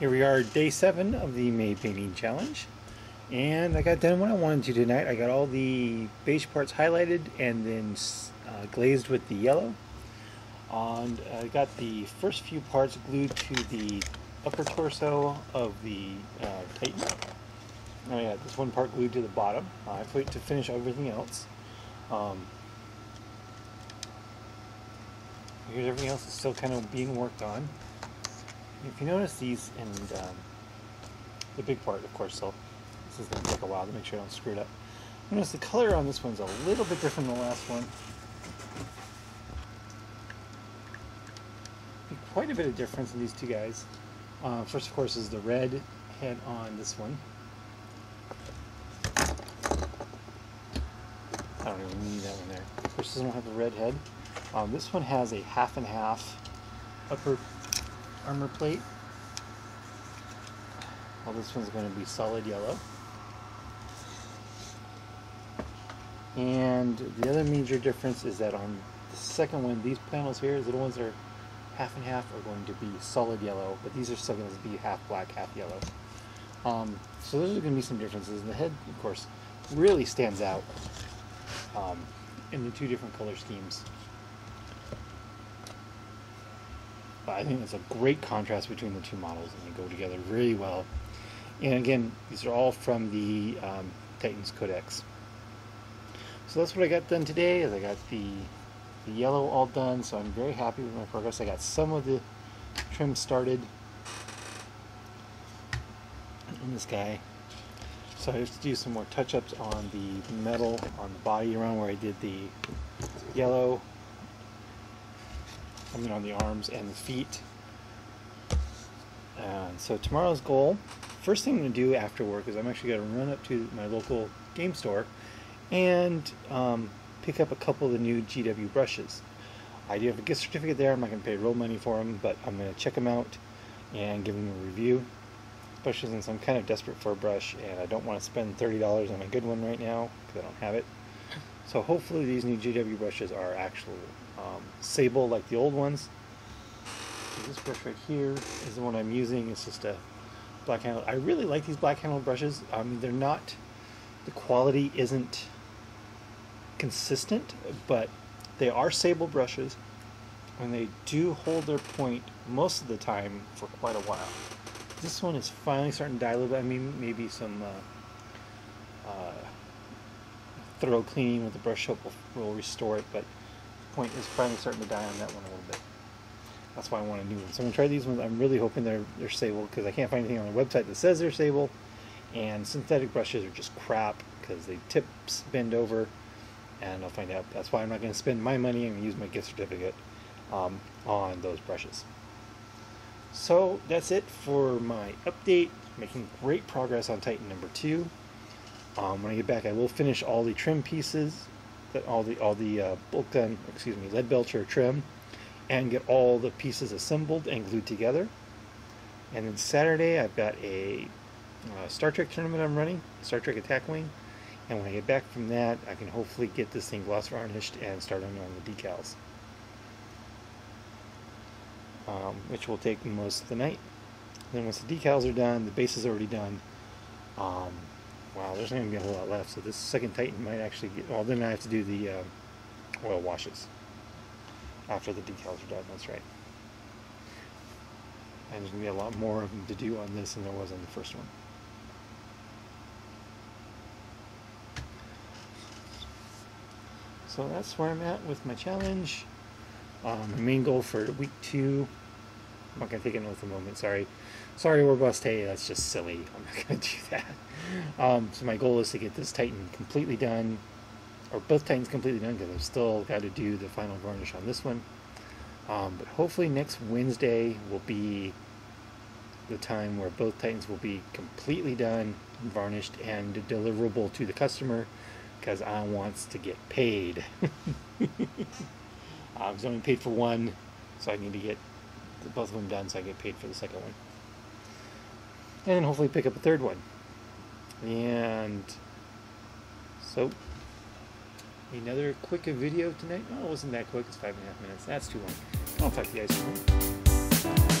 Here we are, day seven of the May Painting Challenge. And I got done what I wanted to tonight. I got all the beige parts highlighted and then uh, glazed with the yellow. And I got the first few parts glued to the upper torso of the uh, Titan. I got this one part glued to the bottom. I have to finish everything else. Um, here's everything else is still kind of being worked on. If you notice these, and um, the big part, of course, so this is going to take a while to make sure I don't screw it up. Notice the color on this one's a little bit different than the last one. Quite a bit of difference in these two guys. Uh, first, of course, is the red head on this one. I don't even need that one there. Of course, doesn't have the red head. Um, this one has a half and half upper armor plate. Well, this one's going to be solid yellow. And the other major difference is that on the second one, these panels here, the ones that are half and half, are going to be solid yellow, but these are still going to be half black, half yellow. Um, so those are going to be some differences. And the head, of course, really stands out um, in the two different color schemes. But I think it's a great contrast between the two models and they go together really well. And again, these are all from the um, Titans Codex. So that's what I got done today is I got the, the yellow all done, so I'm very happy with my progress. I got some of the trim started in this guy. So I have to do some more touch-ups on the metal on the body around where I did the yellow Mean on the arms and the feet. And so tomorrow's goal, first thing I'm going to do after work is I'm actually going to run up to my local game store and um, pick up a couple of the new GW brushes. I do have a gift certificate there. I'm not going to pay real money for them, but I'm going to check them out and give them a review. Especially since I'm kind of desperate for a brush and I don't want to spend $30 on a good one right now because I don't have it. So hopefully these new GW brushes are actual um, sable like the old ones. So this brush right here is the one I'm using. It's just a black handle. I really like these black handle brushes. I mean, they're not, the quality isn't consistent, but they are sable brushes and they do hold their point most of the time for quite a while. This one is finally starting to die a little bit. I mean, maybe some uh, uh, thorough cleaning with the brush soap will, will restore it, but point is finally starting to die on that one a little bit. That's why I want a new one. So I'm going to try these ones. I'm really hoping they're, they're sable because I can't find anything on the website that says they're sable. And synthetic brushes are just crap because they tips bend over and I'll find out. That's why I'm not going to spend my money and use my gift certificate um, on those brushes. So that's it for my update. Making great progress on Titan number two. Um, when I get back, I will finish all the trim pieces all the all the uh, bolt gun, excuse me, Leadbelcher trim, and get all the pieces assembled and glued together. And then Saturday, I've got a uh, Star Trek tournament I'm running, Star Trek Attack Wing. And when I get back from that, I can hopefully get this thing gloss varnished and start on the decals. Um, which will take most of the night. Then once the decals are done, the base is already done. Um, Wow, there's not going to be a whole lot left. So this second Titan might actually get... Well, then I have to do the uh, oil washes after the decals are done. That's right. And there's going to be a lot more of them to do on this than there was on the first one. So that's where I'm at with my challenge. Um, my main goal for week two I'm not going to take it with a moment, sorry. Sorry, Robust, hey, that's just silly. I'm not going to do that. Um, so my goal is to get this Titan completely done, or both Titans completely done, because I've still got to do the final varnish on this one. Um, but hopefully next Wednesday will be the time where both Titans will be completely done, varnished, and deliverable to the customer, because I wants to get paid. I was only paid for one, so I need to get both of them done so I get paid for the second one. And hopefully pick up a third one. And so, another quick video tonight. Oh, it wasn't that quick. It's five and a half minutes. That's too long. I'll talk to you guys tomorrow.